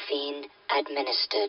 morphine administered.